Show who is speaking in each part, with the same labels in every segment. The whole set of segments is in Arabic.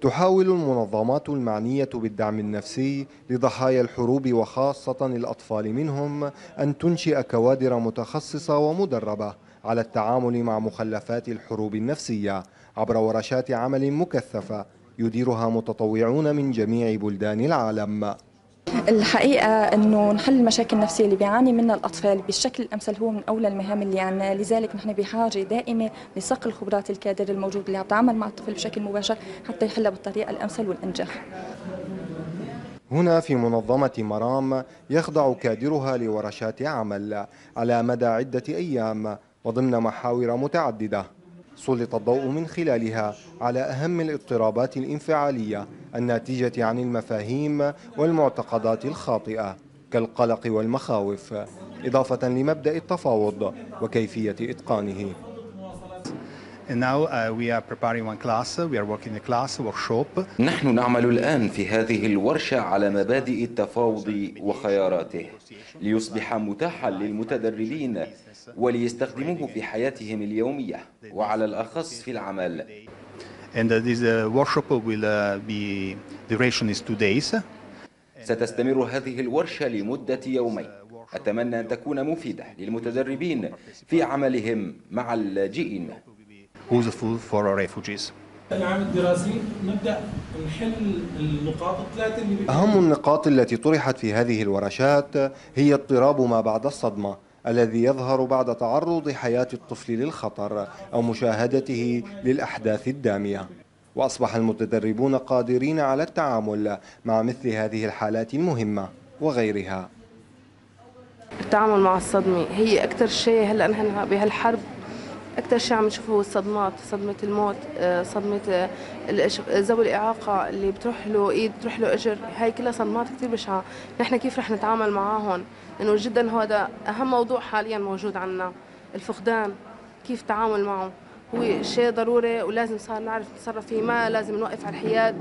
Speaker 1: تحاول المنظمات المعنية بالدعم النفسي لضحايا الحروب وخاصة الأطفال منهم أن تنشئ كوادر متخصصة ومدربة على التعامل مع مخلفات الحروب النفسية عبر ورشات عمل مكثفة يديرها متطوعون من جميع بلدان العالم.
Speaker 2: الحقيقة أنه نحل المشاكل النفسية اللي بيعاني منها الأطفال بالشكل الأمثل هو من أولى المهام اللي عنا لذلك نحن بحاجة دائمة لصقل خبرات الكادر الموجود اللي عم تعامل مع الطفل بشكل مباشر حتى يحلها بالطريقة الأمثل والأنجح
Speaker 1: هنا في منظمة مرام يخضع كادرها لورشات عمل على مدى عدة أيام وضمن محاور متعددة. سلط الضوء من خلالها على أهم الاضطرابات الانفعالية الناتجة عن المفاهيم والمعتقدات الخاطئة كالقلق والمخاوف إضافة لمبدأ التفاوض وكيفية إتقانه.
Speaker 3: Uh.
Speaker 4: نحن نعمل الآن في هذه الورشة على مبادئ التفاوض وخياراته ليصبح متاحا للمتدربين وليستخدموه في حياتهم اليومية وعلى الأخص في العمل.
Speaker 3: And uh, this uh, workshop will uh, be duration is two days.
Speaker 4: ستستمر هذه الورشة لمدة يومين أتمنى أن تكون مفيدة للمتدربين في عملهم مع اللاجئين
Speaker 3: Who's food for refugees?
Speaker 5: العام الدراسي نبدأ نحل النقاط الثلاثة اللي
Speaker 1: أهم النقاط التي طرحت في هذه الورشات هي اضطراب ما بعد الصدمة الذي يظهر بعد تعرض حياة الطفل للخطر أو مشاهدته للأحداث الدامية. وأصبح المتدربون قادرين على التعامل مع مثل هذه الحالات المهمة وغيرها.
Speaker 6: التعامل مع الصدمة هي أكثر شيء هلأ نحن بهالحرب أكثر شيء عم نشوفه هو الصدمات صدمة الموت آه، صدمة آه، ذوي الإعاقة اللي بتروح له إيد بتروح له إجر. هاي كلها صدمات كثير بشعة. نحن كيف رح نتعامل معاهم لأنه جدا هذا أهم موضوع حاليا موجود عنا. الفقدان كيف التعامل معه؟ هو شيء ضروري ولازم صار نعرف نتصرف فيه. ما لازم نوقف على الحياد.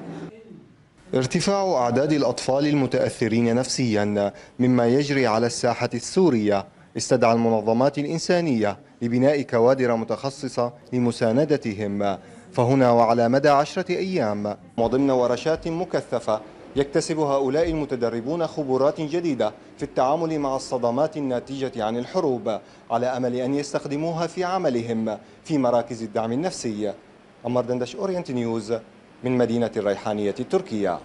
Speaker 1: ارتفاع أعداد الأطفال المتأثرين نفسيا مما يجري على الساحة السورية. استدعى المنظمات الإنسانية لبناء كوادر متخصصة لمساندتهم. فهنا وعلى مدى عشرة أيام وضمن ورشات مكثفة يكتسب هؤلاء المتدربون خبرات جديدة في التعامل مع الصدمات الناتجة عن الحروب على أمل أن يستخدموها في عملهم في مراكز الدعم النفسي. عمر دندش أورينت نيوز من مدينة الريحانية التركية.